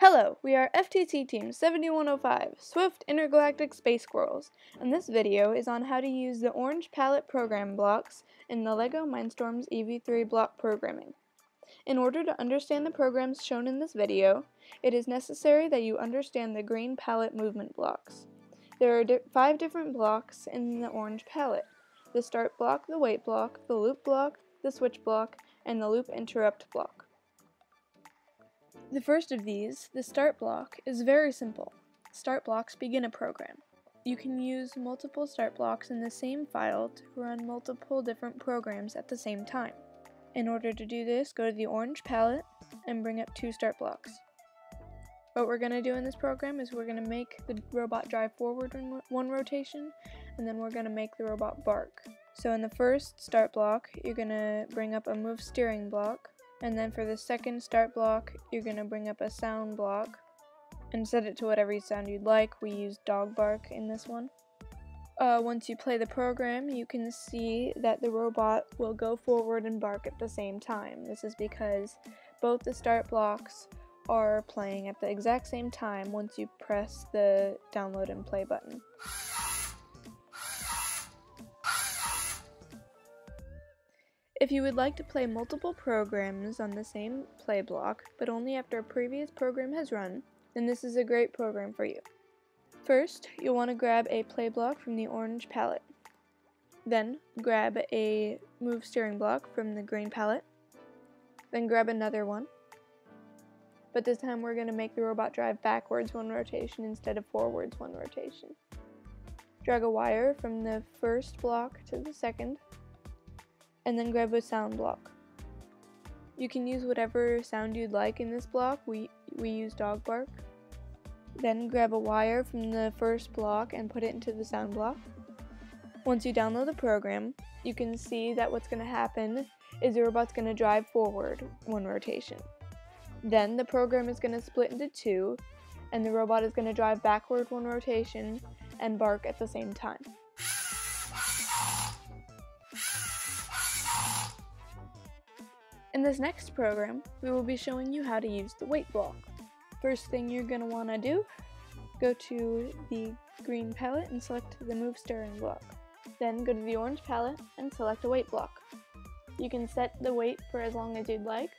Hello, we are FTC Team 7105, Swift Intergalactic Space Squirrels, and this video is on how to use the orange palette program blocks in the LEGO Mindstorms EV3 block programming. In order to understand the programs shown in this video, it is necessary that you understand the green palette movement blocks. There are di five different blocks in the orange palette. The start block, the wait block, the loop block, the switch block, and the loop interrupt block. The first of these, the start block, is very simple. Start blocks begin a program. You can use multiple start blocks in the same file to run multiple different programs at the same time. In order to do this, go to the orange palette and bring up two start blocks. What we're going to do in this program is we're going to make the robot drive forward in one rotation, and then we're going to make the robot bark. So in the first start block, you're going to bring up a move steering block, and then for the second start block, you're going to bring up a sound block and set it to whatever sound you'd like. We use dog bark in this one. Uh, once you play the program, you can see that the robot will go forward and bark at the same time. This is because both the start blocks are playing at the exact same time once you press the download and play button. If you would like to play multiple programs on the same play block, but only after a previous program has run, then this is a great program for you. First, you'll want to grab a play block from the orange palette. Then, grab a move steering block from the green palette. Then grab another one. But this time we're going to make the robot drive backwards one rotation instead of forwards one rotation. Drag a wire from the first block to the second and then grab a sound block. You can use whatever sound you'd like in this block. We, we use dog bark. Then grab a wire from the first block and put it into the sound block. Once you download the program, you can see that what's going to happen is the robot's going to drive forward one rotation. Then the program is going to split into two, and the robot is going to drive backward one rotation and bark at the same time. In this next program, we will be showing you how to use the wait block. First thing you're going to want to do, go to the green palette and select the move steering block. Then go to the orange palette and select a wait block. You can set the wait for as long as you'd like.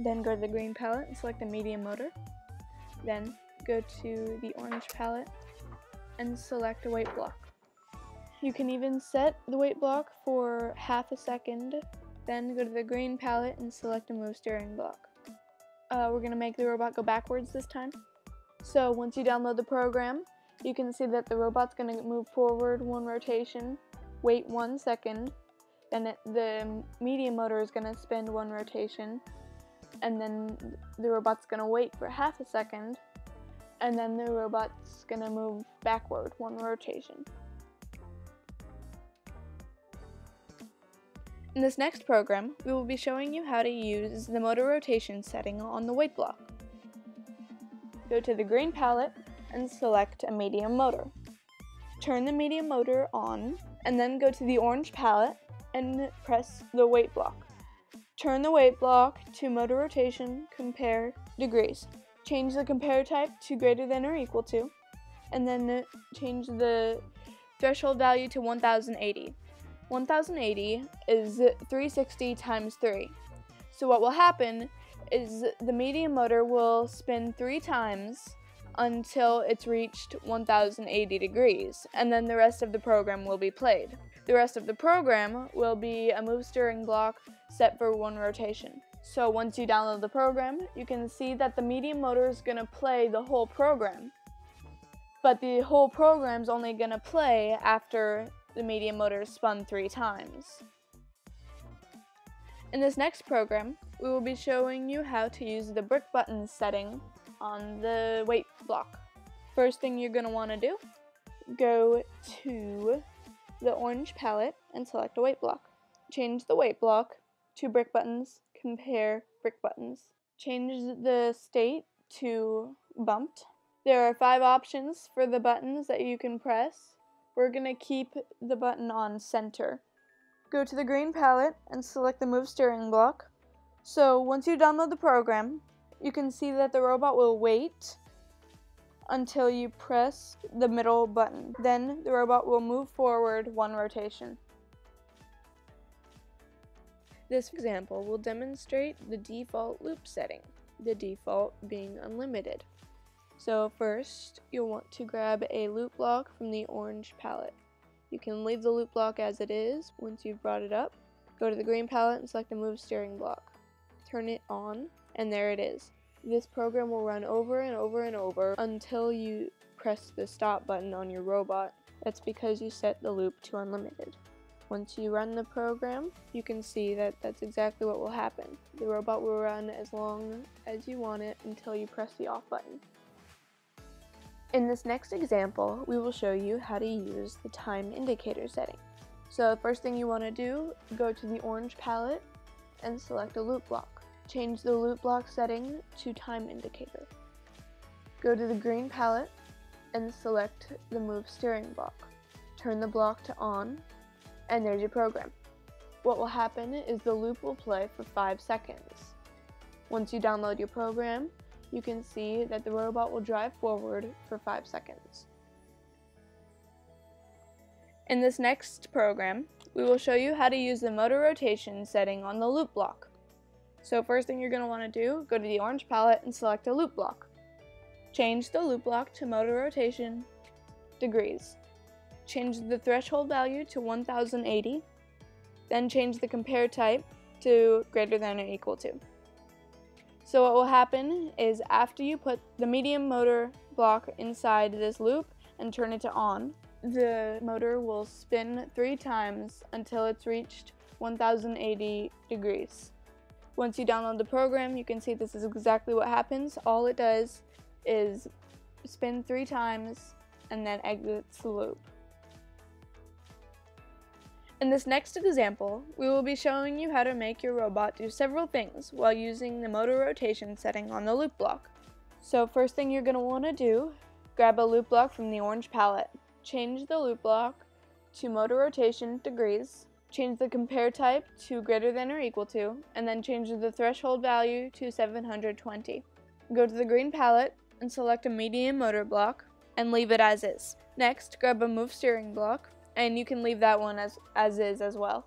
Then go to the green palette and select the medium motor. Then go to the orange palette and select a wait block. You can even set the wait block for half a second then go to the green palette and select a move steering block. Uh, we're going to make the robot go backwards this time. So once you download the program, you can see that the robot's going to move forward one rotation, wait one second, then it, the medium motor is going to spin one rotation, and then the robot's going to wait for half a second, and then the robot's going to move backward one rotation. In this next program, we will be showing you how to use the motor rotation setting on the wait block. Go to the green palette and select a medium motor. Turn the medium motor on and then go to the orange palette and press the wait block. Turn the wait block to motor rotation compare degrees. Change the compare type to greater than or equal to and then change the threshold value to 1080. 1080 is 360 times 3. So what will happen is the medium motor will spin three times until it's reached 1080 degrees, and then the rest of the program will be played. The rest of the program will be a move steering block set for one rotation. So once you download the program, you can see that the medium motor is going to play the whole program. But the whole program is only going to play after the medium motor is spun three times. In this next program, we will be showing you how to use the brick buttons setting on the wait block. First thing you're going to want to do, go to the orange palette and select a wait block. Change the wait block to brick buttons, compare brick buttons. Change the state to bumped. There are five options for the buttons that you can press we're going to keep the button on center. Go to the green palette and select the move steering block. So once you download the program, you can see that the robot will wait until you press the middle button. Then the robot will move forward one rotation. This example will demonstrate the default loop setting, the default being unlimited. So first, you'll want to grab a loop block from the orange palette. You can leave the loop block as it is once you've brought it up. Go to the green palette and select the move steering block. Turn it on, and there it is. This program will run over and over and over until you press the stop button on your robot. That's because you set the loop to unlimited. Once you run the program, you can see that that's exactly what will happen. The robot will run as long as you want it until you press the off button. In this next example, we will show you how to use the time indicator setting. So the first thing you want to do, go to the orange palette and select a loop block. Change the loop block setting to time indicator. Go to the green palette and select the move steering block. Turn the block to on and there's your program. What will happen is the loop will play for 5 seconds. Once you download your program, you can see that the robot will drive forward for 5 seconds. In this next program, we will show you how to use the motor rotation setting on the loop block. So first thing you're going to want to do, go to the orange palette and select a loop block. Change the loop block to motor rotation degrees. Change the threshold value to 1080, then change the compare type to greater than or equal to. So what will happen is after you put the medium motor block inside this loop and turn it to on, the motor will spin three times until it's reached 1080 degrees. Once you download the program, you can see this is exactly what happens. All it does is spin three times and then exits the loop. In this next example, we will be showing you how to make your robot do several things while using the motor rotation setting on the loop block. So first thing you're going to want to do, grab a loop block from the orange palette. Change the loop block to motor rotation degrees, change the compare type to greater than or equal to, and then change the threshold value to 720. Go to the green palette and select a medium motor block and leave it as is. Next, grab a move steering block and you can leave that one as, as is as well.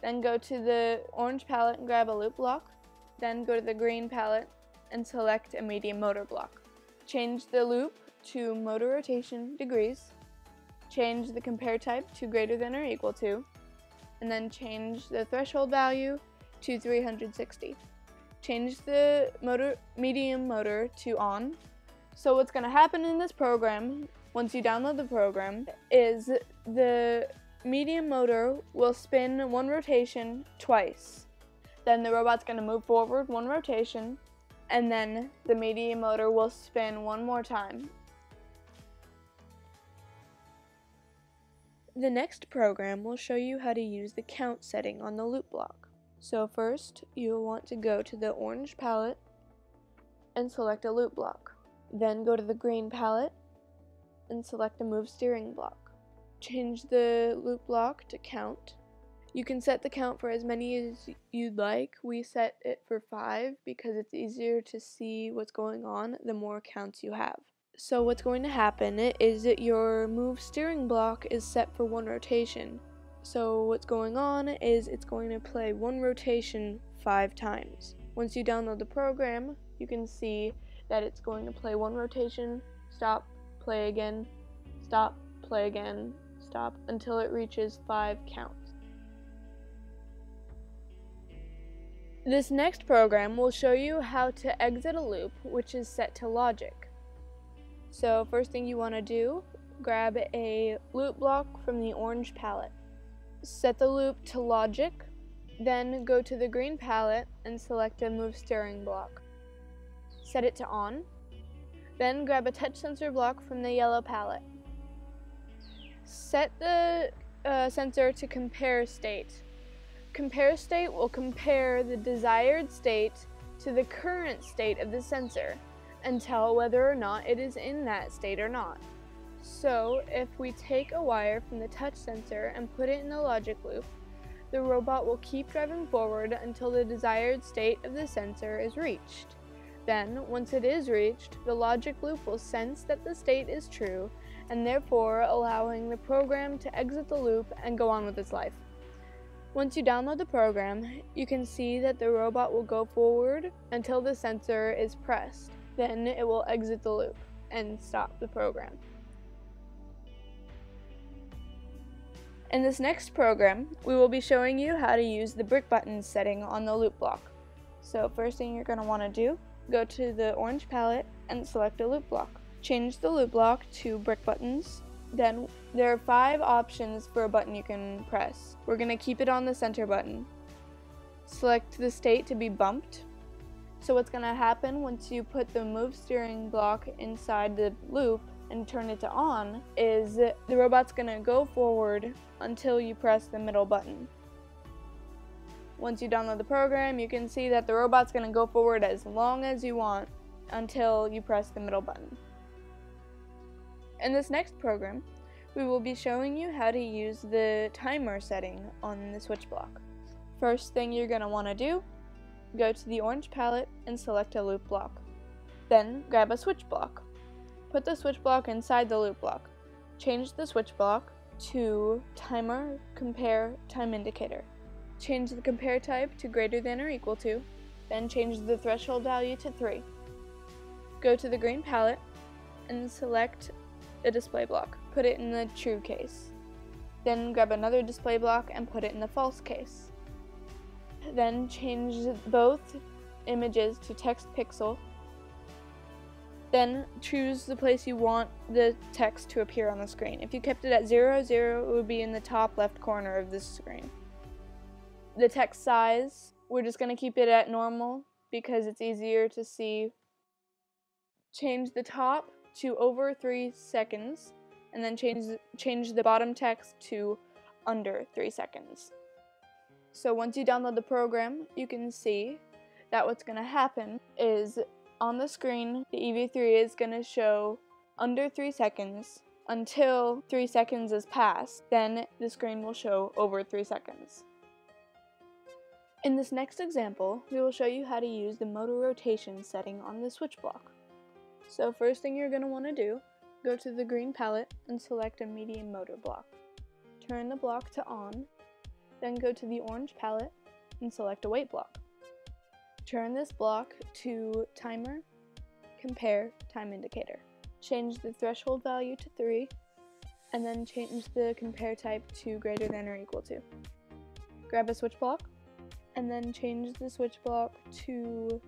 Then go to the orange palette and grab a loop block. Then go to the green palette and select a medium motor block. Change the loop to motor rotation degrees. Change the compare type to greater than or equal to. And then change the threshold value to 360. Change the motor medium motor to on. So what's going to happen in this program once you download the program is the medium motor will spin one rotation twice. Then the robot's going to move forward one rotation and then the medium motor will spin one more time. The next program will show you how to use the count setting on the loop block. So first, you'll want to go to the orange palette and select a loop block. Then go to the green palette and select a move steering block. Change the loop block to count. You can set the count for as many as you'd like. We set it for five because it's easier to see what's going on the more counts you have. So what's going to happen is that your move steering block is set for one rotation. So what's going on is it's going to play one rotation five times. Once you download the program, you can see that it's going to play one rotation, stop, play again, stop, play again, stop, until it reaches five counts. This next program will show you how to exit a loop which is set to logic. So first thing you want to do, grab a loop block from the orange palette. Set the loop to logic, then go to the green palette and select a move steering block. Set it to on, then grab a touch sensor block from the yellow palette. Set the uh, sensor to compare state. Compare state will compare the desired state to the current state of the sensor and tell whether or not it is in that state or not. So, if we take a wire from the touch sensor and put it in the logic loop, the robot will keep driving forward until the desired state of the sensor is reached. Then, once it is reached, the logic loop will sense that the state is true and therefore allowing the program to exit the loop and go on with its life. Once you download the program, you can see that the robot will go forward until the sensor is pressed. Then it will exit the loop and stop the program. In this next program, we will be showing you how to use the brick button setting on the loop block. So first thing you're going to want to do, go to the orange palette and select a loop block. Change the loop block to brick buttons. Then there are five options for a button you can press. We're going to keep it on the center button. Select the state to be bumped. So what's going to happen once you put the move steering block inside the loop and turn it to on is the robot's going to go forward until you press the middle button. Once you download the program, you can see that the robot's going to go forward as long as you want until you press the middle button. In this next program, we will be showing you how to use the timer setting on the switch block. First thing you're going to want to do, go to the orange palette and select a loop block. Then grab a switch block. Put the switch block inside the loop block. Change the switch block to timer compare time indicator. Change the compare type to greater than or equal to, then change the threshold value to 3. Go to the green palette and select a display block. Put it in the true case. Then grab another display block and put it in the false case. Then change both images to text pixel. Then choose the place you want the text to appear on the screen. If you kept it at 0, 0, it would be in the top left corner of the screen. The text size, we're just going to keep it at normal because it's easier to see. Change the top to over 3 seconds and then change, change the bottom text to under 3 seconds. So once you download the program, you can see that what's going to happen is on the screen, the EV3 is going to show under 3 seconds until 3 seconds is passed. Then the screen will show over 3 seconds. In this next example, we will show you how to use the motor rotation setting on the switch block. So first thing you're going to want to do, go to the green palette and select a medium motor block. Turn the block to on, then go to the orange palette and select a wait block. Turn this block to timer, compare, time indicator. Change the threshold value to 3, and then change the compare type to greater than or equal to. Grab a switch block, and then change the switch block to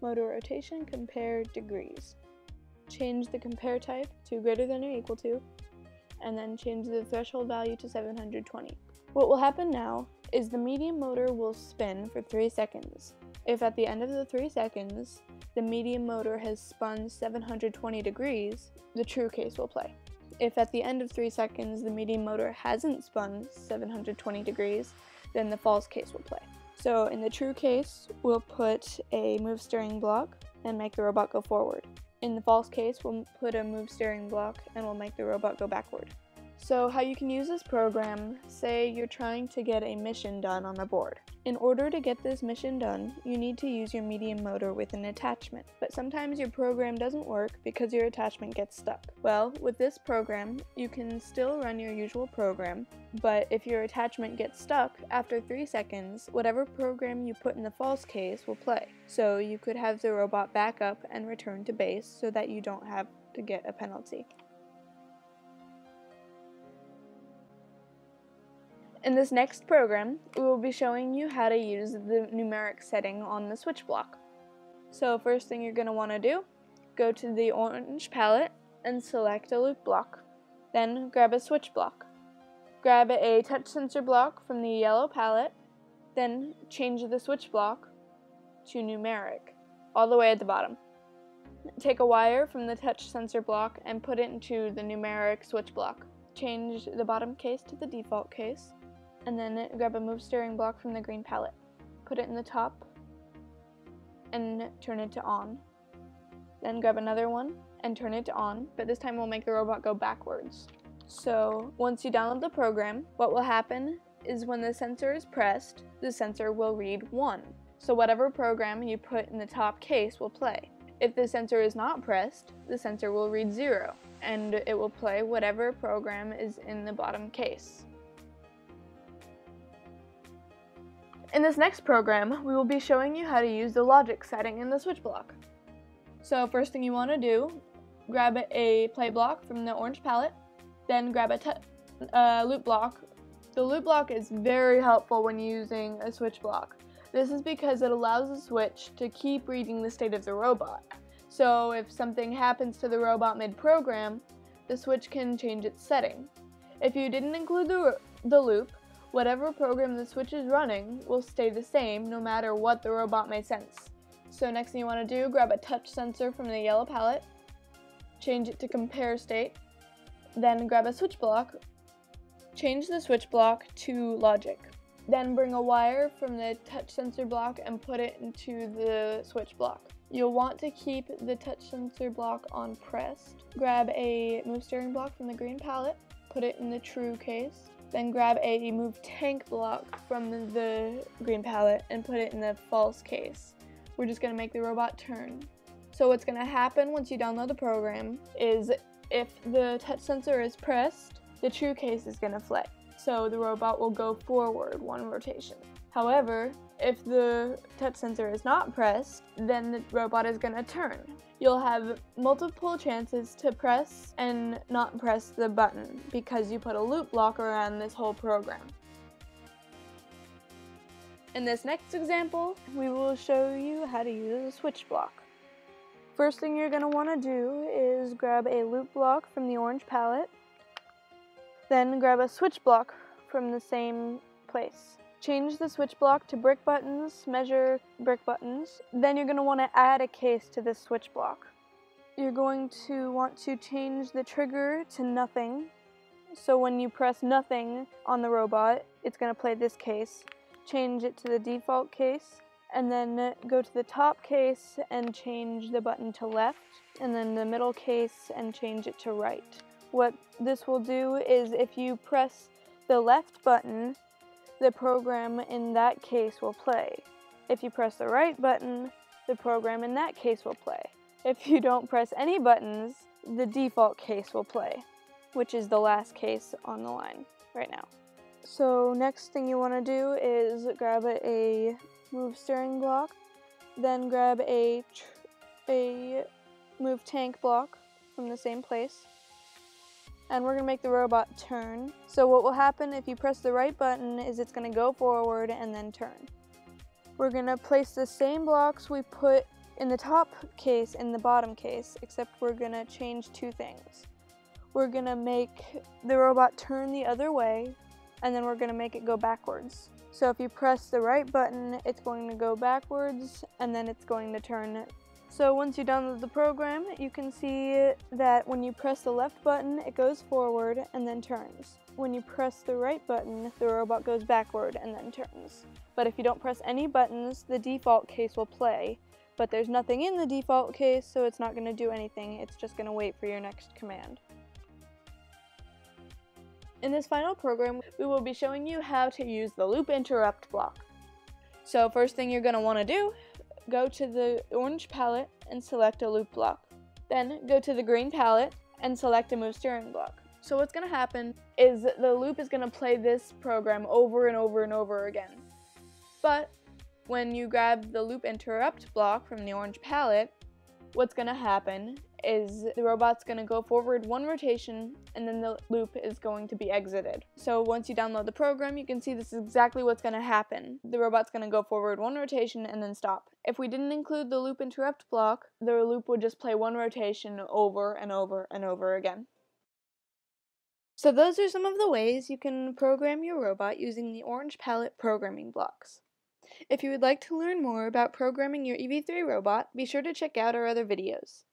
motor rotation compare degrees change the compare type to greater than or equal to, and then change the threshold value to 720. What will happen now is the medium motor will spin for 3 seconds. If at the end of the 3 seconds, the medium motor has spun 720 degrees, the true case will play. If at the end of 3 seconds the medium motor hasn't spun 720 degrees, then the false case will play. So in the true case, we'll put a move steering block and make the robot go forward. In the false case, we'll put a move steering block and we'll make the robot go backward. So how you can use this program, say you're trying to get a mission done on a board. In order to get this mission done, you need to use your medium motor with an attachment, but sometimes your program doesn't work because your attachment gets stuck. Well, with this program, you can still run your usual program, but if your attachment gets stuck, after 3 seconds, whatever program you put in the false case will play. So you could have the robot back up and return to base so that you don't have to get a penalty. In this next program, we will be showing you how to use the numeric setting on the switch block. So first thing you're going to want to do, go to the orange palette and select a loop block. Then grab a switch block. Grab a touch sensor block from the yellow palette, then change the switch block to numeric, all the way at the bottom. Take a wire from the touch sensor block and put it into the numeric switch block. Change the bottom case to the default case and then grab a move steering block from the green palette. Put it in the top and turn it to on. Then grab another one and turn it to on, but this time we'll make the robot go backwards. So once you download the program, what will happen is when the sensor is pressed, the sensor will read 1. So whatever program you put in the top case will play. If the sensor is not pressed, the sensor will read 0, and it will play whatever program is in the bottom case. In this next program, we will be showing you how to use the logic setting in the switch block. So first thing you want to do, grab a play block from the orange palette, then grab a uh, loop block. The loop block is very helpful when using a switch block. This is because it allows the switch to keep reading the state of the robot. So if something happens to the robot mid-program, the switch can change its setting. If you didn't include the, the loop, whatever program the switch is running will stay the same no matter what the robot may sense. So next thing you want to do, grab a touch sensor from the yellow palette, change it to compare state, then grab a switch block, change the switch block to logic. Then bring a wire from the touch sensor block and put it into the switch block. You'll want to keep the touch sensor block on pressed. Grab a move steering block from the green palette, put it in the true case, then grab a move tank block from the green palette and put it in the false case. We're just gonna make the robot turn. So what's gonna happen once you download the program is if the touch sensor is pressed, the true case is gonna flip. So the robot will go forward one rotation. However, if the touch sensor is not pressed, then the robot is gonna turn. You'll have multiple chances to press and not press the button because you put a loop block around this whole program. In this next example, we will show you how to use a switch block. First thing you're going to want to do is grab a loop block from the orange palette, then grab a switch block from the same place. Change the switch block to brick buttons, measure brick buttons. Then you're going to want to add a case to this switch block. You're going to want to change the trigger to nothing. So when you press nothing on the robot, it's going to play this case. Change it to the default case, and then go to the top case and change the button to left, and then the middle case and change it to right. What this will do is if you press the left button, the program in that case will play. If you press the right button, the program in that case will play. If you don't press any buttons, the default case will play, which is the last case on the line right now. So next thing you want to do is grab a move steering block, then grab a, a move tank block from the same place, and we're to make the robot turn. So what will happen if you press the right button is it's to go forward and then turn. We're to place the same blocks we put in the top case in the bottom case, except we're to change two things. We're to make the robot turn the other way, and then we're to make it go backwards. So if you press the right button, it's going to go backwards, and then it's going to turn so once you download the program, you can see that when you press the left button, it goes forward and then turns. When you press the right button, the robot goes backward and then turns. But if you don't press any buttons, the default case will play. But there's nothing in the default case, so it's not going to do anything. It's just going to wait for your next command. In this final program, we will be showing you how to use the loop interrupt block. So first thing you're going to want to do go to the orange palette and select a loop block. Then go to the green palette and select a move steering block. So what's going to happen is the loop is going to play this program over and over and over again. But when you grab the loop interrupt block from the orange palette, what's going to happen is the robot's going to go forward one rotation and then the loop is going to be exited. So once you download the program, you can see this is exactly what's going to happen. The robot's going to go forward one rotation and then stop. If we didn't include the loop interrupt block, the loop would just play one rotation over and over and over again. So those are some of the ways you can program your robot using the Orange Palette programming blocks. If you would like to learn more about programming your EV3 robot, be sure to check out our other videos.